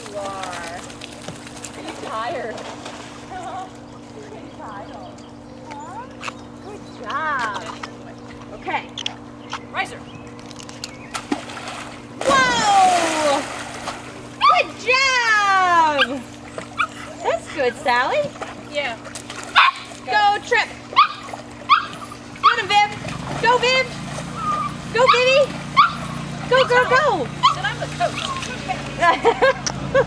you are. Are you tired? Good job. Okay. Riser. Whoa! That's good, Sally. Yeah. Go, Go Trip. Get him, Viv. Go, Viv. Go, Biddy. Go, go, go. Then I'm the coach. Are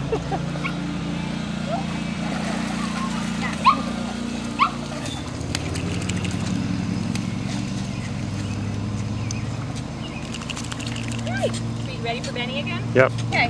you ready for Benny again? Yep. Okay.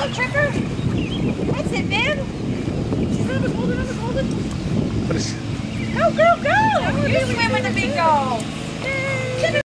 Go, Tripper. That's it, Viv. She's gonna hold it, hold. What is, Go, girl, go.